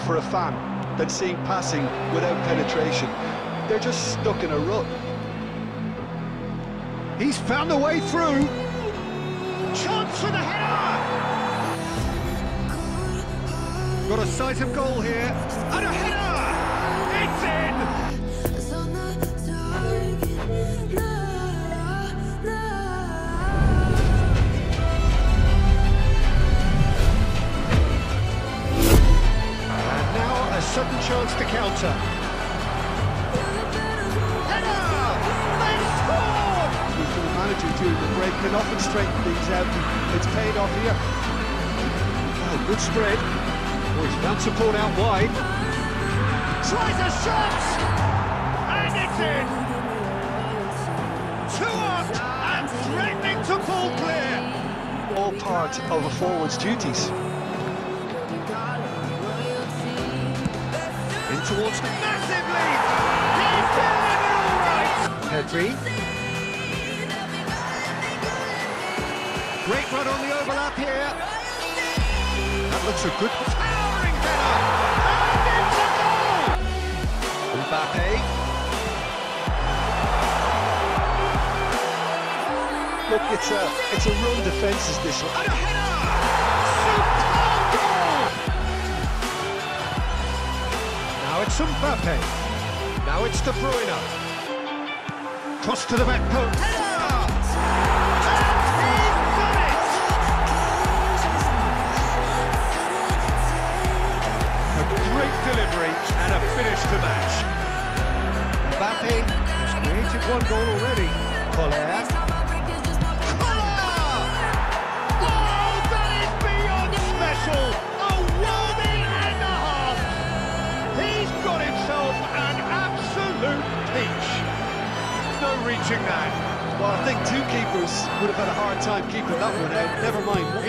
for a fan than seeing passing without penetration. They're just stuck in a rut. He's found a way through. Chance for the header! Got a sight of goal here. And a header! It's in! Chance to counter. Header! They scored! With the manager during the break can often straighten things out. It's paid off here. Oh, good spread. Oh, he's found support out wide. Tries a shot! And it's in! Two on and threatening to pull clear! All part of a forward's duties. Towards the Massive lead! He's delivered all right! Pedri. Great run on the overlap here. That looks a good Towering header! And it's a goal! Mbappe. Look, it's a it's a run defence is this one. It's Mbappe. Now it's De Bruyne. Cross to the back post. A great delivery and a finish to match. Mbappe has created one goal already. Koller. No reaching that. Well, I think two keepers would have had a hard time keeping that one out. Never mind.